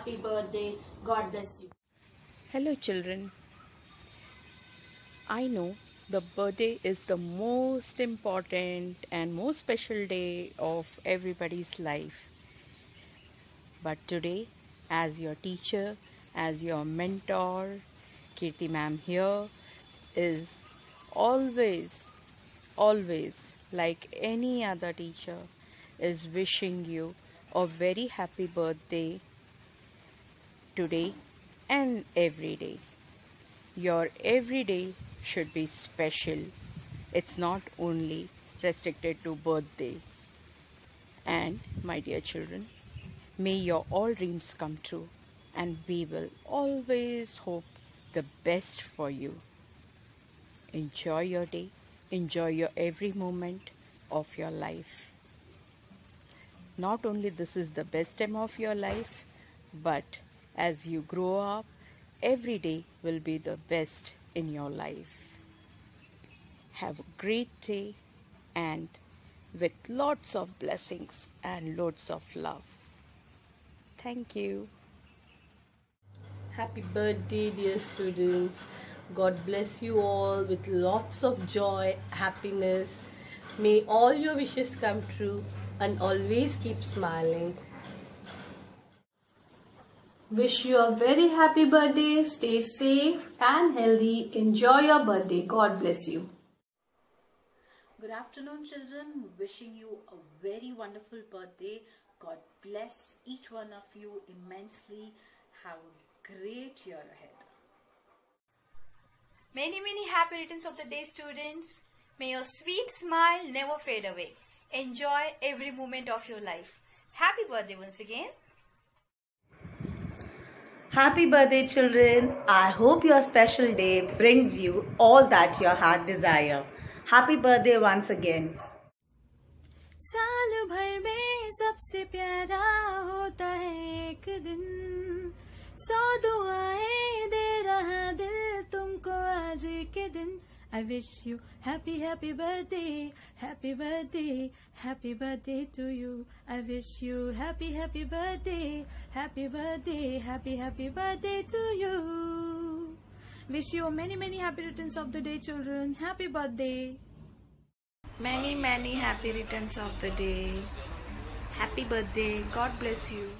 happy birthday. God bless you. Hello, children. I know the birthday is the most important and most special day of everybody's life. But today, as your teacher, as your mentor, Kirti ma'am here is always, always like any other teacher, is wishing you a very happy birthday today and every day. Your everyday should be special. It's not only restricted to birthday. And my dear children, may your all dreams come true and we will always hope the best for you. Enjoy your day, enjoy your every moment of your life. Not only this is the best time of your life, but as you grow up, every day will be the best in your life. Have a great day and with lots of blessings and loads of love. Thank you. Happy birthday, dear students. God bless you all with lots of joy, happiness. May all your wishes come true and always keep smiling. Wish you a very happy birthday. Stay safe and healthy. Enjoy your birthday. God bless you. Good afternoon, children. Wishing you a very wonderful birthday. God bless each one of you immensely. Have a great year ahead. Many, many happy returns of the day, students. May your sweet smile never fade away. Enjoy every moment of your life. Happy birthday once again. Happy birthday, children. I hope your special day brings you all that your heart desire. Happy birthday once again. साल भर में सबसे प्यारा होता है एक दिन सौ दुआएं I wish you happy happy birthday happy birthday happy birthday to you I wish you happy happy birthday happy birthday happy happy birthday to you wish you many many happy returns of the day children happy birthday Many, many happy returns of the day. Happy birthday. God bless you.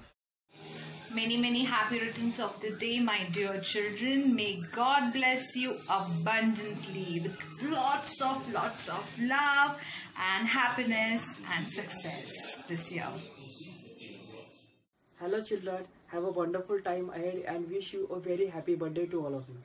Many, many happy returns of the day, my dear children. May God bless you abundantly with lots of, lots of love and happiness and success this year. Hello children, have a wonderful time ahead and wish you a very happy birthday to all of you.